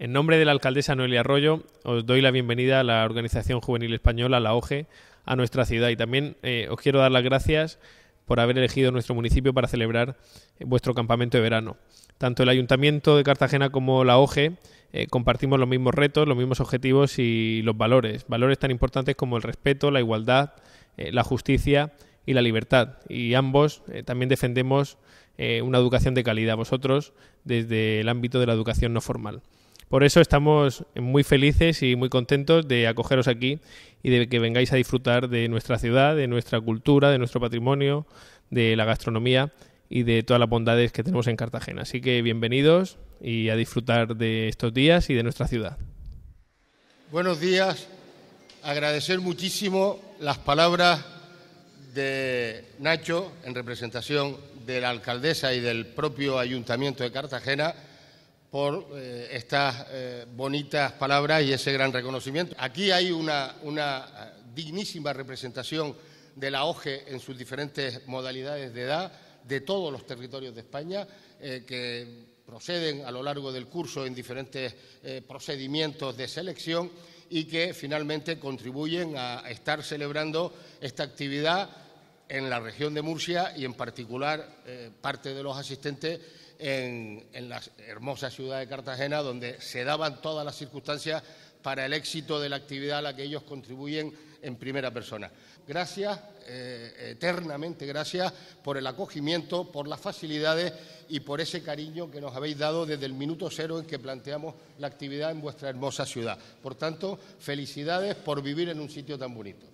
En nombre de la alcaldesa Noelia Arroyo, os doy la bienvenida a la Organización Juvenil Española, la OGE, a nuestra ciudad y también eh, os quiero dar las gracias por haber elegido nuestro municipio para celebrar vuestro campamento de verano. Tanto el Ayuntamiento de Cartagena como la OGE eh, compartimos los mismos retos, los mismos objetivos y los valores. Valores tan importantes como el respeto, la igualdad, eh, la justicia y la libertad. Y ambos también defendemos una educación de calidad, vosotros desde el ámbito de la educación no formal. Por eso estamos muy felices y muy contentos de acogeros aquí y de que vengáis a disfrutar de nuestra ciudad, de nuestra cultura, de nuestro patrimonio, de la gastronomía y de todas las bondades que tenemos en Cartagena. Así que bienvenidos y a disfrutar de estos días y de nuestra ciudad. Buenos días. Agradecer muchísimo las palabras de Nacho en representación de la alcaldesa y del propio ayuntamiento de Cartagena por eh, estas eh, bonitas palabras y ese gran reconocimiento. Aquí hay una, una, dignísima representación de la OGE en sus diferentes modalidades de edad de todos los territorios de España eh, que proceden a lo largo del curso en diferentes procedimientos de selección y que finalmente contribuyen a estar celebrando esta actividad en la región de Murcia y en particular parte de los asistentes en, la hermosa ciudad de Cartagena, donde se daban todas las circunstancias para el éxito de la actividad a la que ellos contribuyen en primera persona. Gracias, eh, eternamente gracias por el acogimiento, por las facilidades y por ese cariño que nos habéis dado desde el minuto cero en que planteamos la actividad en vuestra hermosa ciudad. Por tanto, felicidades por vivir en un sitio tan bonito.